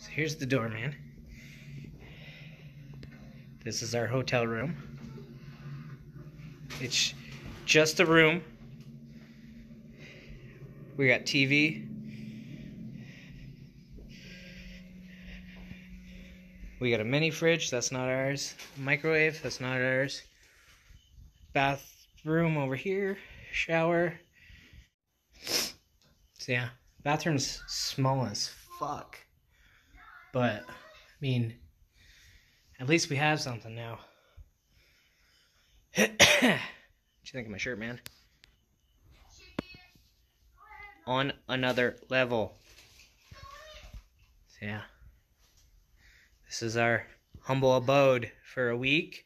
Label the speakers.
Speaker 1: So here's the door, man. This is our hotel room. It's just a room. We got TV. We got a mini fridge, that's not ours. Microwave, that's not ours. Bathroom over here. Shower. So yeah, bathroom's small as fuck. But, I mean, at least we have something now. what you think of my shirt, man? On another level. So yeah. This is our humble abode for a week.